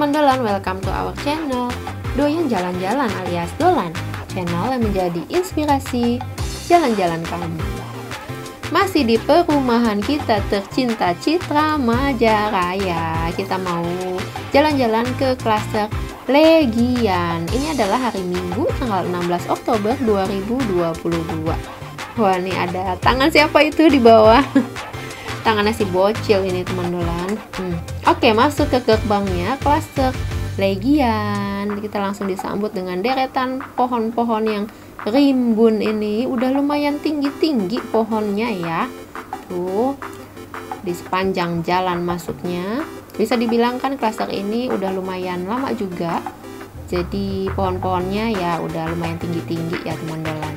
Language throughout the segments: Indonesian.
teman dolan, welcome to our channel. Doyan Jalan-Jalan alias Dolan Channel yang menjadi inspirasi jalan-jalan kamu. Masih di perumahan kita tercinta Citra Maja Raya Kita mau jalan-jalan ke klaster Legian. Ini adalah hari Minggu tanggal 16 Oktober 2022 Wah ini ada tangan siapa itu di bawah? tangannya si bocil ini teman dolan hmm. oke masuk ke gerbangnya klaster legian. Kita langsung disambut dengan deretan pohon-pohon yang rimbun ini. Udah lumayan tinggi-tinggi pohonnya ya. Tuh. Di sepanjang jalan masuknya. Bisa dibilang kan klaster ini udah lumayan lama juga. Jadi pohon-pohonnya ya udah lumayan tinggi-tinggi ya teman dolan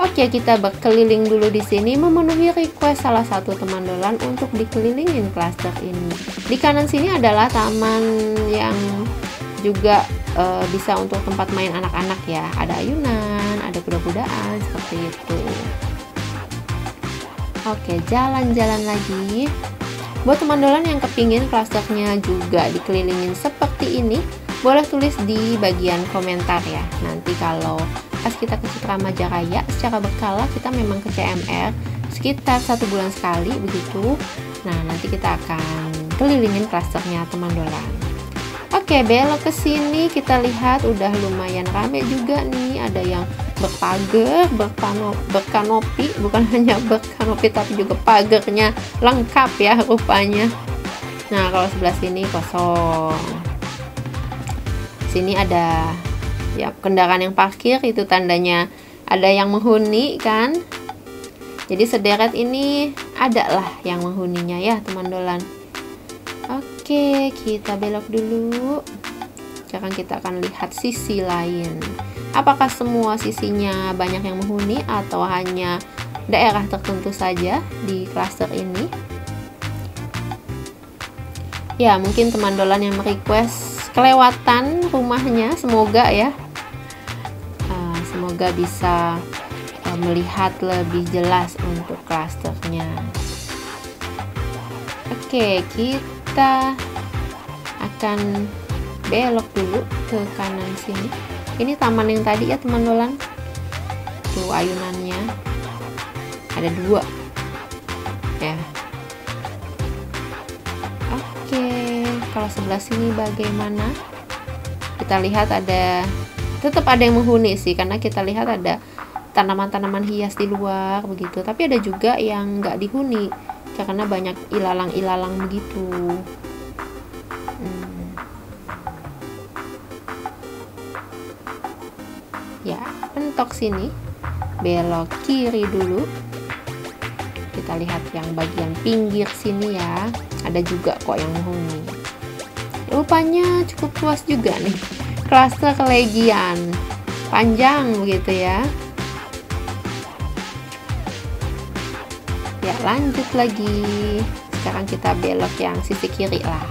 Oke, kita berkeliling dulu di sini memenuhi request salah satu teman dolan untuk dikelilingin klaster ini. Di kanan sini adalah taman yang juga e, bisa untuk tempat main anak-anak ya. Ada ayunan, ada kuda-kudaan seperti itu. Oke, jalan-jalan lagi. Buat teman dolan yang kepingin klasternya juga dikelilingin seperti ini, boleh tulis di bagian komentar ya. Nanti kalau pas kita ke Citra Majaraya secara berkala kita memang ke CMR sekitar satu bulan sekali begitu. Nah nanti kita akan kelilingin klasternya teman dolan. Oke belok ke sini kita lihat udah lumayan rame juga nih. Ada yang berpagar berkano, berkanopi. Bukan hanya berkanopi tapi juga pagernya lengkap ya rupanya. Nah kalau sebelah sini kosong. Sini ada ya kendaraan yang parkir itu tandanya ada yang menghuni kan? Jadi sederet ini ada lah yang menghuninya ya teman dolan. Oke kita belok dulu. Sekarang kita akan lihat sisi lain. Apakah semua sisinya banyak yang menghuni atau hanya daerah tertentu saja di klaster ini? Ya mungkin teman dolan yang merequest kelewatan rumahnya. Semoga ya. Uh, semoga bisa uh, melihat lebih jelas untuk klasternya. Oke kita akan belok dulu ke kanan sini. Ini taman yang tadi ya teman dolan tuh ayunannya. Ada dua. Ya kalau sebelah sini bagaimana? Kita lihat ada tetap ada yang menghuni sih karena kita lihat ada tanaman-tanaman hias di luar begitu. Tapi ada juga yang nggak dihuni karena banyak ilalang-ilalang begitu. Hmm. ya pentok sini. Belok kiri dulu. Kita lihat yang bagian pinggir sini ya. Ada juga kok yang menghuni rupanya cukup luas juga nih. Klaster kelegian. Panjang begitu ya. Ya lanjut lagi. Sekarang kita belok yang sisi kiri lah.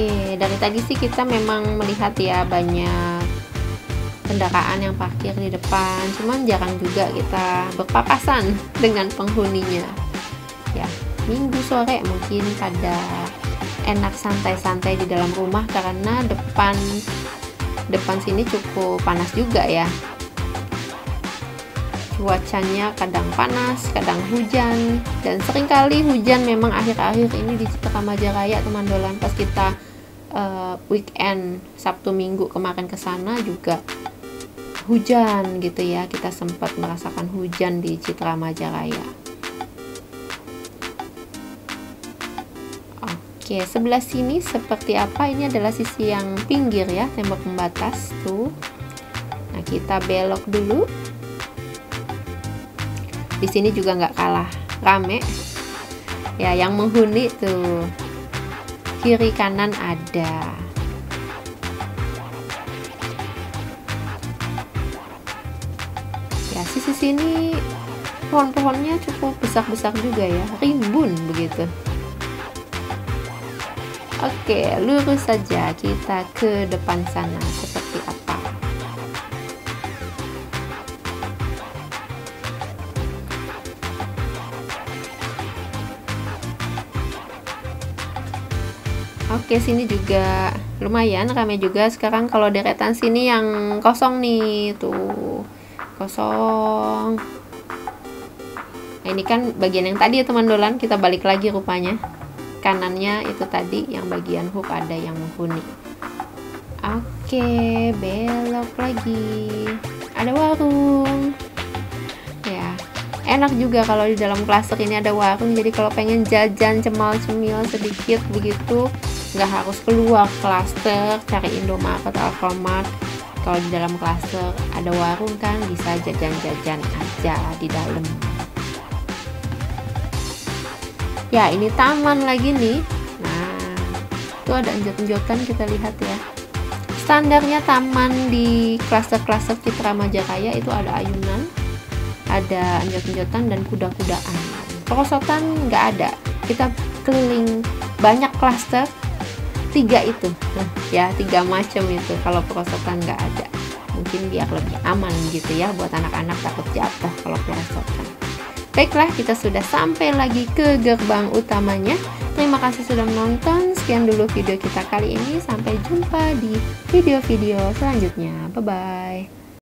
Oke dari tadi sih kita memang melihat ya banyak kendaraan yang parkir di depan. Cuman jarang juga kita berpapasan dengan penghuninya. Ya minggu sore mungkin pada enak santai-santai di dalam rumah karena depan depan sini cukup panas juga ya. Cuacanya kadang panas, kadang hujan dan sering kali hujan memang akhir-akhir ini di Citra Majaraya teman dolan pas kita uh, weekend Sabtu Minggu kemarin ke sana juga hujan gitu ya. Kita sempat merasakan hujan di Citra Majalaya Oke sebelah sini seperti apa? Ini adalah sisi yang pinggir ya tembok pembatas tuh. Nah kita belok dulu. Di sini juga nggak kalah rame. Ya yang menghuni tuh kiri kanan ada ya sisi sini pohon-pohonnya cukup besar-besar juga ya rimbun begitu Oke, lurus saja kita ke depan sana seperti apa. Oke, sini juga lumayan ramai juga sekarang kalau deretan sini yang kosong nih tuh. Kosong. Nah, ini kan bagian yang tadi ya teman dolan, kita balik lagi rupanya. Kanannya itu tadi yang bagian hook ada yang menghuni. Oke, belok lagi. Ada warung enak juga kalau di dalam klaster ini ada warung jadi kalau pengen jajan cemal cemil sedikit begitu nggak harus keluar klaster cari Indomaret atau Alfamart kalau di dalam klaster ada warung kan bisa jajan-jajan aja di dalam. Ya ini taman lagi nih. Nah itu ada enjot-enjotan kita lihat ya. Standarnya taman di klaster-klaster Citra Majakaya itu ada ayunan ada anjot-anjotan dan kuda-kudaan. Perosotan nggak ada. Kita keliling banyak klaster tiga itu. Ya tiga macam itu. Kalau perosotan nggak ada mungkin biar lebih aman gitu ya buat anak-anak takut jatuh kalau perosotan. Baiklah kita sudah sampai lagi ke gerbang utamanya. Terima kasih sudah menonton. Sekian dulu video kita kali ini. Sampai jumpa di video-video selanjutnya. Bye bye